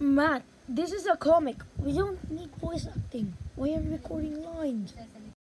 Matt, this is a comic. We don't need voice acting. We are recording lines?